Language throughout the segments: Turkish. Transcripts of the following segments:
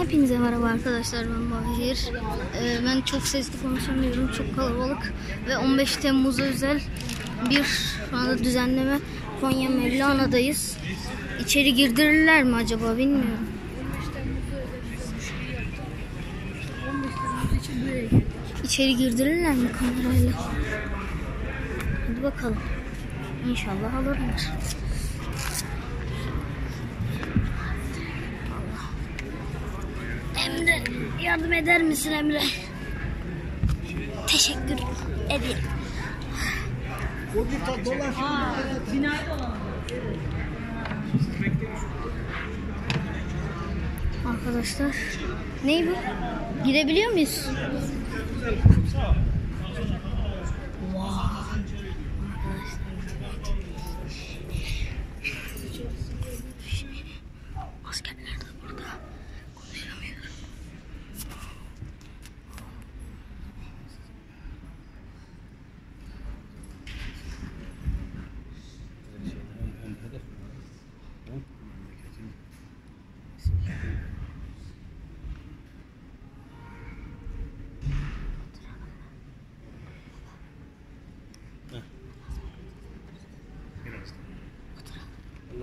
Hepinize merhaba arkadaşlar ben Bahir. Ee, ben çok sesli konuşamıyorum. Çok kalabalık ve 15 Temmuz'a özel bir şu anda düzenleme Konya Mevlana'dayız. İçeri girdirirler mi acaba bilmiyorum. İçeri girdirirler mi kamerayla? Hadi bakalım. İnşallah alırlar. Yardım eder misin Emre? Teşekkür ederim. Arkadaşlar ne bu? Girebiliyor muyuz?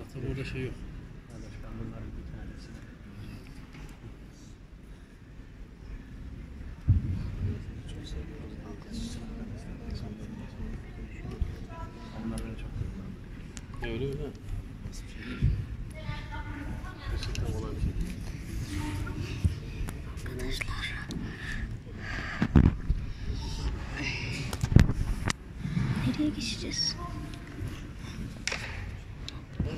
Allah'tan burada şey yok. Ben bunların bir tanesini. Çok seviyoruz. Onlar beni çok seviyor. Öyle öyle. Nasıl bir şey değil. Gerçekten olan bir şey değil. Nereye geçeceğiz?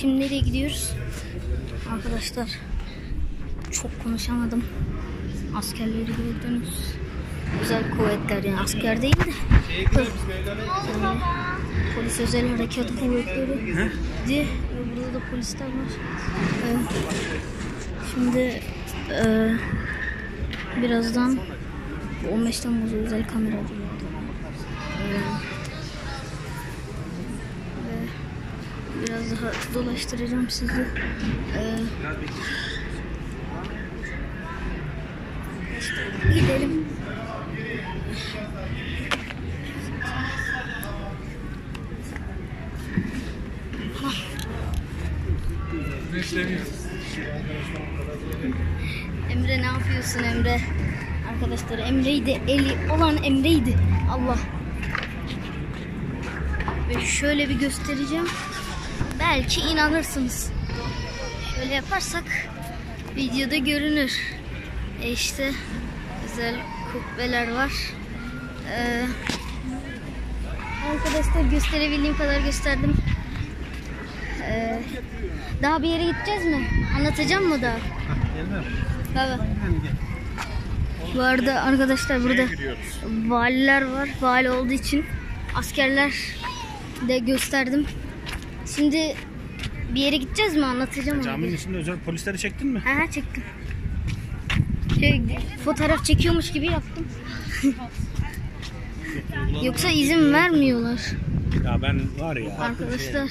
Şimdi nereye gidiyoruz? Arkadaşlar çok konuşamadım. Askerleri gördünüz. Özel kuvvetler yani asker değil de. Yani polis özel harekat kuvvetleri diye burada da polisler var. Ee, şimdi e, birazdan 15 Temmuz'a özel kamera diyor. Ee, Biraz daha dolaştıracağım sizi. Ee, gidelim. Emre ne yapıyorsun Emre? Arkadaşlar Emre'ydi. Eli olan Emre'ydi. Allah. Ve şöyle bir göstereceğim. Belki inanırsınız. Şöyle yaparsak videoda görünür. E işte güzel kubbeler var. Ee, arkadaşlar gösterebildiğim kadar gösterdim. Ee, daha bir yere gideceğiz mi? Anlatacağım mı daha? Gelmem. Tabii. Bu arada arkadaşlar burada valiler var. Vali olduğu için askerler de gösterdim. Şimdi bir yere gideceğiz mi? Anlatacağım onu. Caminin içinde özel polisleri çektin mi? Ha ha, çektim. Şey, fotoğraf çekiyormuş gibi yaptım. Yoksa izin vermiyorlar Ya ben var ya. arkadaşlar.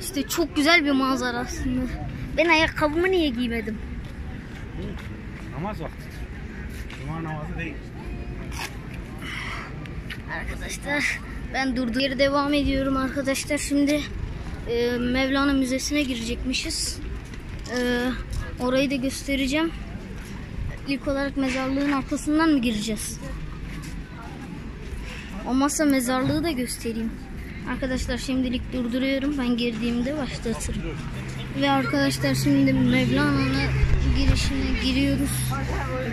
İşte çok güzel bir manzara aslında. Ben ayakkabımı niye giymedim? Namaz vaktidir. Cuma namazı değil. Arkadaşlar ben durduğu yere devam ediyorum arkadaşlar. Şimdi e, Mevlana Müzesi'ne girecekmişiz. E, orayı da göstereceğim. İlk olarak mezarlığın arkasından mı gireceğiz? Olmazsa mezarlığı da göstereyim. Arkadaşlar şimdilik durduruyorum. Ben girdiğimde başlatırım. Ve arkadaşlar şimdi Mevlana'nın girişine giriyoruz.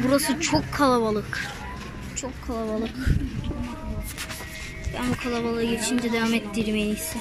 Burası çok kalabalık. Çok kalabalık. Ben bu kalabalığa geçince devam ettireyim en iyisi.